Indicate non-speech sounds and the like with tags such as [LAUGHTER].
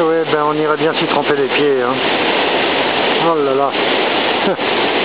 Ouais, ben on irait bien s'y tremper les pieds. Hein. Oh là là. [LAUGHS]